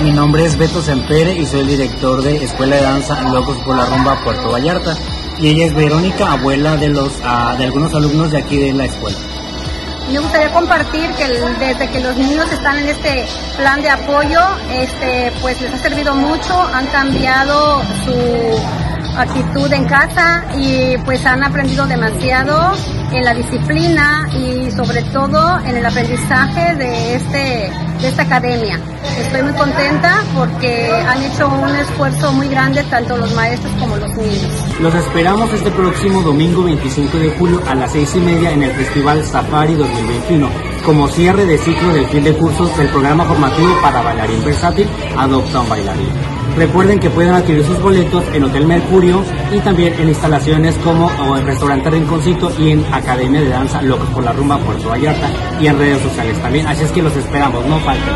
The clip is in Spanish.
Mi nombre es Beto Sempere y soy el director de Escuela de Danza Locos por la Rumba Puerto Vallarta. Y ella es Verónica, abuela de, los, ah, de algunos alumnos de aquí de la escuela. Me gustaría compartir que desde que los niños están en este plan de apoyo, este, pues les ha servido mucho, han cambiado su actitud en casa y pues han aprendido demasiado en la disciplina y sobre todo en el aprendizaje de, este, de esta academia. Estoy muy contenta porque han hecho un esfuerzo muy grande tanto los maestros como los niños. Los esperamos este próximo domingo 25 de julio a las 6 y media en el Festival Safari 2021 como cierre de ciclo del fin de cursos del programa formativo para bailarín versátil Adopta un bailarín. Recuerden que pueden adquirir sus boletos en Hotel Mercurio y también en instalaciones como el Restaurante Rinconcito y en Academia de Danza Locos por la Rumba Puerto Vallarta y en redes sociales también. Así es que los esperamos, no falten.